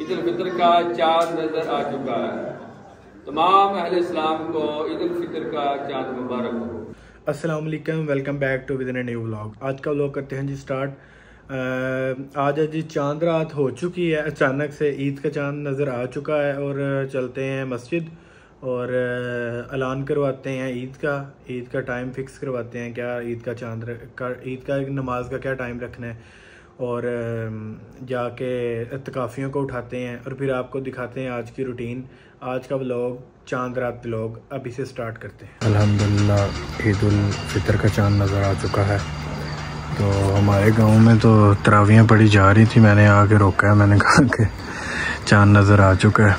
ईद फितर का चाँद नज़र आ चुका है। तमाम अहल इस्लाम को ईद फितर का चाँद मुबारक हो। अस्सलाम वालेकुम back to with in new vlog. आज का व्लॉग करते हैं जी स्टार्ट। आज जी चाँद रात हो चुकी है, अचानक से ईद का चाँद नज़र आ चुका है और चलते हैं मस्जिद और ऐलान करवाते हैं ईद का। ईद का टाइम फिक्स करवाते हैं, क्या ईद का चाँद का, ईद का नमाज़ का क्या टाइम रखना है। और जाके तकाफ़ियों को उठाते हैं और फिर आपको दिखाते हैं आज की रूटीन आज का व्लॉग चाँद रात व्लॉग अभी से स्टार्ट करते हैं। अल्हम्दुलिल्लाह ईद फितर का चाँद नज़र आ चुका है। तो हमारे गाँव में तो तरावियाँ पड़ी जा रही थी, मैंने आके रोका है, मैंने कहा कि चाँद नज़र आ चुका है।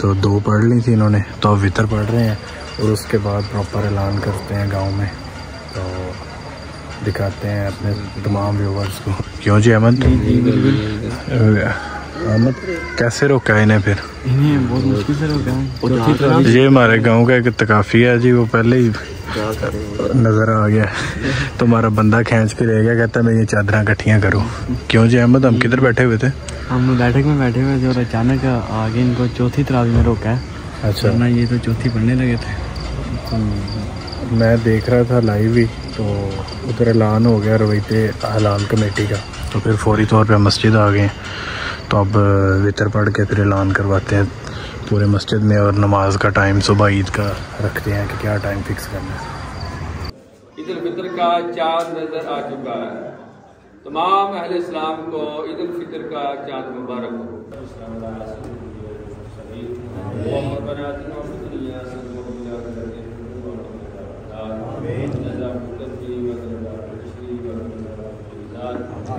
तो दो पढ़ ली थी इन्होंने तो अब वितर पढ़ रहे हैं और उसके बाद प्रॉपर ऐलान करते हैं गाँव में। तो दिखाते हैं अपने तमाम व्यूवर्स को। क्यों जी अहमद? अहमद कैसे रोका है इन्हें फिर? इन्हें बहुत मुश्किल से रोका है। ये हमारे गाँव का एक तकाफी है जी वो पहले ही नज़र आ गया तो हमारा बंदा खींच के ले गया कहता मैं ये चादरें इकट्ठियाँ करूँ। क्यों जी अहमद हम किधर बैठे हुए थे? हम बैठक में बैठे हुए थे और अचानक आगे इनको चौथी तरावी में रोका है। अच्छा। वरना ये तो चौथी पढ़ने लगे थे। मैं देख रहा था लाइव ही। तो उधर ऐलान हो गया रवैते हलाल कमेटी का। तो फिर फौरी तौर पे मस्जिद आ गए। तो अब वितर पढ़ के फिर ऐलान करवाते हैं। पूरे मस्जिद में और नमाज़ का टाइम सुबह ईद का रखते हैं कि क्या टाइम फिक्स करना है। ईद फितर का चाँद नज़र आ चुका है। तमाम अहल इस्लाम को ईद उल फितर का चाँद मुबारक हो।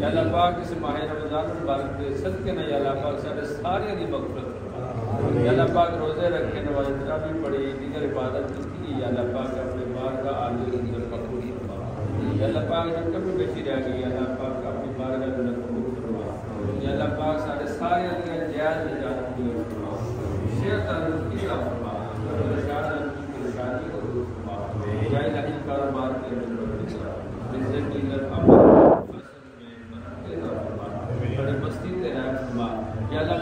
याला पाक इस माह रमज़ान मुबारक के सदके में याला पाक सारे सारे की मगफरत। याला पाक रोज़े रखे नवाज़ तरावी पढ़ी दीगर इबादत की याला पाक अपने बार का आगे अंदर मकबूल फरमा याला पाक जो कभी बेची रह गई याला पाक अपनी बार का अंदर मकबूल फरमा याला पाक सारे सारे के जायज़ निजात की फरमा शेर तारुफ की फरमा परेशान की शादी को फरमा या इलाही कारोबार के अंदर फरमा बिज़नेस की अंदर अमल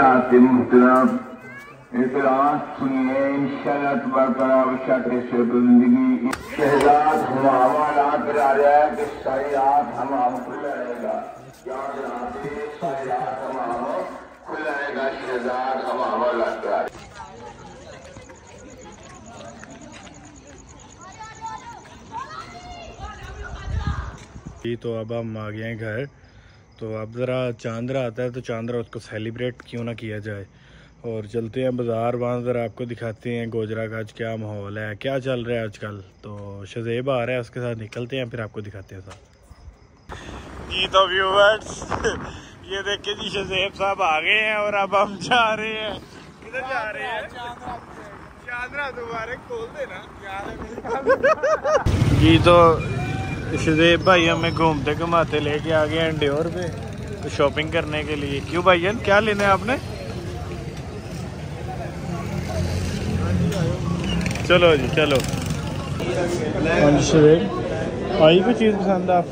रात मुहतरम इतराज सुनिए इंशाल्लाह बरकरार शक से ज़िंदगी। शहजाद हम हमारा करा रहा है कि रात हम खुला रहेगा याद सारी रात हम खुला रहेगा शहजाद हम हमारा करा तो अब हम आ गए घर। तो अब ज़रा चाँद आता है तो चाँद रात को सेलिब्रेट क्यों ना किया जाए? और चलते हैं बाज़ार वहाँ ज़रा आपको दिखाते हैं गोजरा का आज क्या माहौल है क्या चल रहा है आजकल। तो शजेब आ रहा है उसके साथ निकलते हैं फिर आपको दिखाते हैं साथ जी तो व्यूवर्स ये देखिए जी शजेब साहब आ गए हैं और अब हम जा रहे हैं। किधर जा रहे हैं? चांदरा। दोबारा खोल देना। जी तो शदेब भाई हमें घूमते घुमाते लेके आ गए इंडोर पे तो शॉपिंग करने के लिए। क्यों भाईजान क्या लेना है आपने? चलो जी चलो। हाँ आई कोई चीज़ पसंद आप?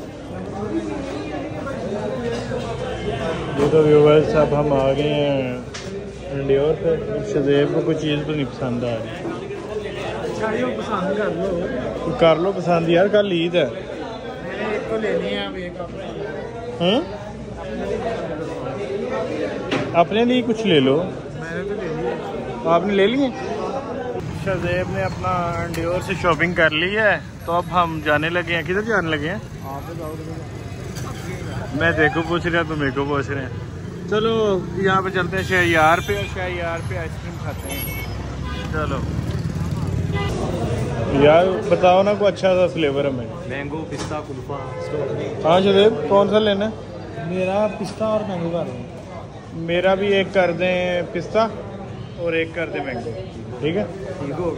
ये तो व्यूवर्स अब हम आ गए हैं इंडोर पे शदेब को कोई चीज़ तो नहीं पसंद आ रही? कर लो। कर लो पसंद यार कल ईद है। एक लेनी है अब एक हम्म? अपने लिए कुछ ले लो। मैंने तो ले आपने ले लिए? शजेब ने अपना डियोर से शॉपिंग कर ली है तो अब हम जाने लगे हैं। किधर जाने लगे हैं? मैं देखो पूछ रहा तो मेरे को पूछ रहे हैं। चलो यहाँ पे चलते हैं शहयार पे और शहयार पे आइसक्रीम खाते हैं। चलो। यार बताओ ना कोई अच्छा सा फ्लेवर हमें मैंगो पिस्ता कुल्फा। हाँ शदेब कौन सा लेना है? मेरा पिस्ता और मैंगो का मेरा भी एक कर दें पिस्ता और एक कर दें मैंगो ठीक है? ठीक हो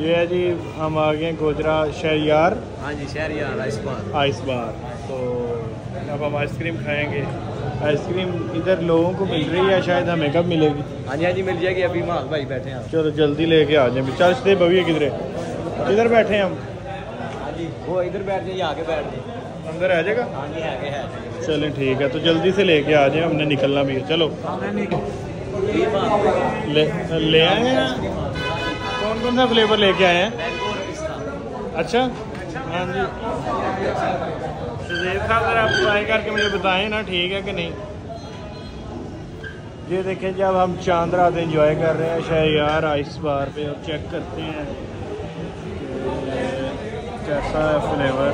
ये है जी हम आ गए हैं गोजरा शहयार हाँ जी शहर यार आइस बार आइस बार तो अब हम आइसक्रीम खाएँगे। आइसक्रीम इधर लोगों को मिल रही है शायद हमें कब मिलेगी? हाँ जी हाँ जी मिल जाएगी। अभी माल भाई बैठे हैं। चलो जल्दी लेके आ जाए। चल से भविया किधर किधर बैठे हम। हाँ वो इधर बैठ जाइए आगे बैठ जाइए अंदर आ जाएगा? हाँ जी चलें ठीक है तो जल्दी से लेके आ जाए हमने निकलना भी है। चलो। ले ले आए हैं? कौन कौन सा फ्लेवर लेके आए हैं? अच्छा। हाँ जी। सुजेब साहब अगर आप ट्राई करके मुझे बताएँ ना ठीक है कि नहीं? ये देखें जब हम चाँद रात इंजॉय कर रहे हैं शहयार आइस बार पे और चेक करते हैं। सा फ्लेवर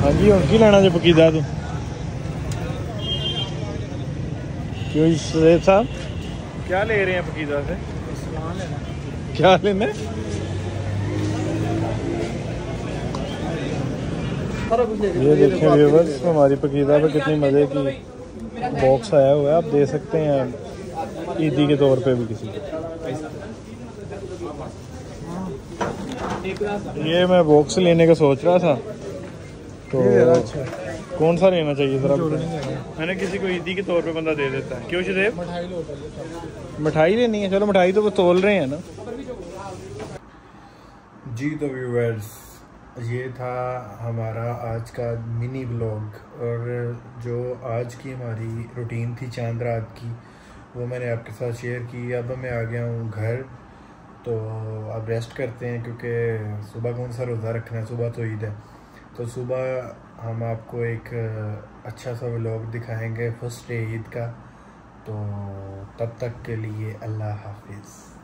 हाँ जी हम की लैना जो पकीदा तू क्यों साहब क्या ले रहे हैं पकीदा से क्या लेना ये देखें व्यूवर्स हमारी पकीदा पे कितनी मज़े की बॉक्स आया हुआ है आप दे सकते हैं ईदी के तौर पे भी किसी को। ये मैं बॉक्स लेने का सोच रहा था। तो कौन सा लेना चाहिए सर आपको? मैंने किसी को ईदी के तौर पे बंदा दे देता है। क्यों शुदेव? मिठाई लेनी है। चलो मिठाई तो वो तोल रहे हैं ना। जी तो व्यूवर्स ये था हमारा आज का मिनी ब्लॉग और जो आज की हमारी रूटीन थी चाँद रात की, वो मैंने आपके साथ शेयर की। अब मैं आ गया हूँ घर तो अब रेस्ट करते हैं क्योंकि सुबह कौन सा रोज़ा रखना है? सुबह तो ईद है। तो सुबह हम आपको एक अच्छा सा व्लॉग दिखाएँगे फ़र्स्ट डे ईद का। तो तब तक के लिए अल्लाह हाफिज़।